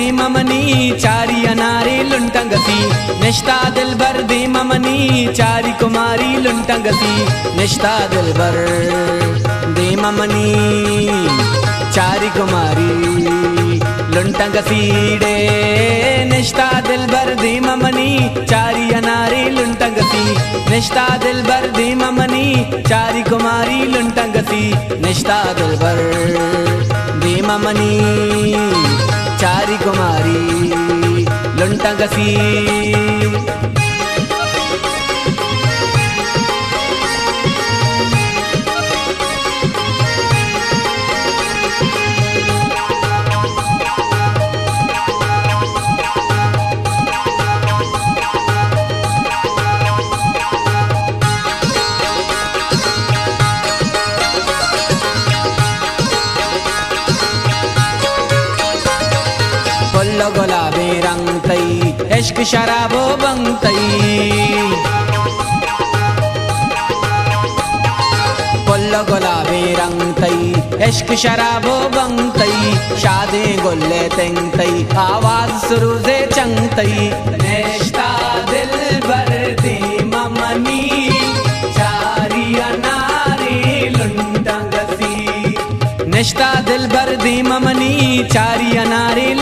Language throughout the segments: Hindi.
चारी अनारी लुंटंगसी निष्ठा दिल भर दी ममनी, चारी कुमारी लुंटंगसी निष्ठा दिल भर दी ममनी, चारी कुमारी लुंटंगसीडे निष्ठा दिल भर दी ममनी, चारी अनारी लुंटंगसी निष्ठा दिल भर दी ममनी, चारी कुमारी लुंटंगसी निष्ठा दिल भर दी ममनी। कुमारी लुंटंगसी फुल्ल इश्क शराबो बंग तई फुल्ल गुलाबी रंग तई, इश्क शराबो बंग तई शादी गुल्ले तिंग तई आवाज़ शुरू से चंग तई नेश्ता दिल भर दी ममनी निष्ठा दिल भर दी ममनी, चारी अनारी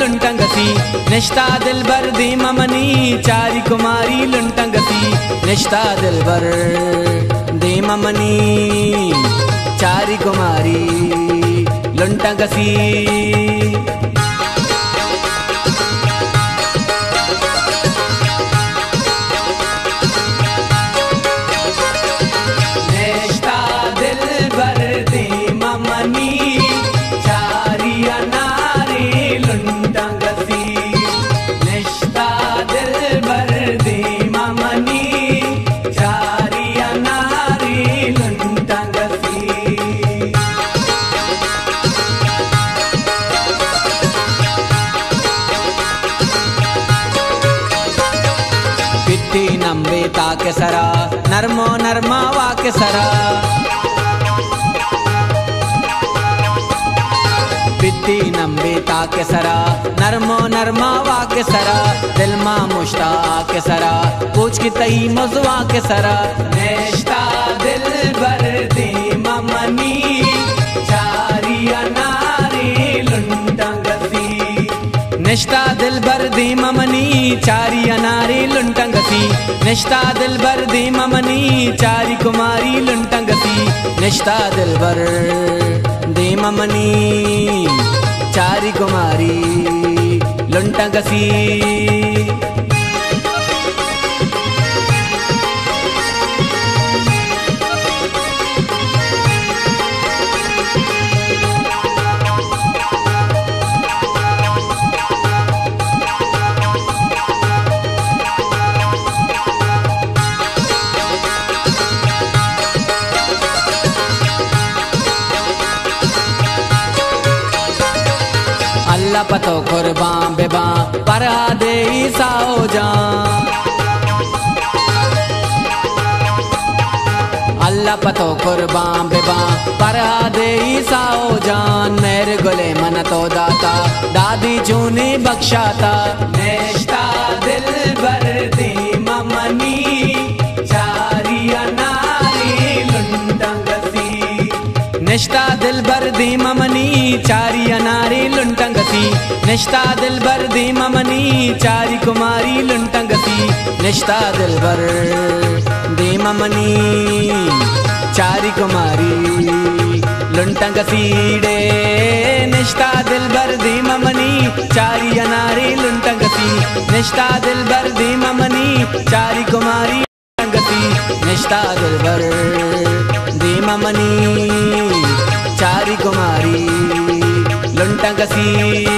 लुंटंगसी निष्ठा दिल भर दी ममनी, चारी कुमारी लुंटंगसी निष्ठा दिल भर दी ममनी, चारी कुमारी लुंटंगसी वाके सरा। पिट्टी नंबे ताके सरा। नरमो नरमा वाके सरा। दिल मा मुश्ता के सरा। पूछ की तई मजवा के सरा। नेश्ता दिल भर दी ममनी। निष्ठा दिल भर दी ममनी। चारी अनारी लुंटंगसी निष्ठा दिल भर दी ममनी, चारी कुमारी लुंटंगसी निष्ठा दिल भर दी ममनी, चारी कुमारी लुंटंगसी अल्लाह पतो कुर्बान बेबा पर दे साओ जान। अल्लाह पतो कुर्बान बेबा पर दे साओ जान। मेरे गुले मन तो दाता, दादी चूनी बख्शाता, नेश्ता निष्ठा दिल भर दी ममनी, चारी अनारी लुंटंगसी। निष्ठा दिल भर दी ममनी, चारी कुमारी लुंटंगसी। निष्ठा दिल भर दी ममनी, चारी कुमारी लुंटंगसीडे निष्ठा दिल भर दी ममनी, चारी अनारी लुंटंगसी। निष्ठा दिल भर दी ममनी, चारी कुमारी लुंटंगसी। निष्ठा दिल भर दी ममनी। चारी कुमारी लुंटंगसी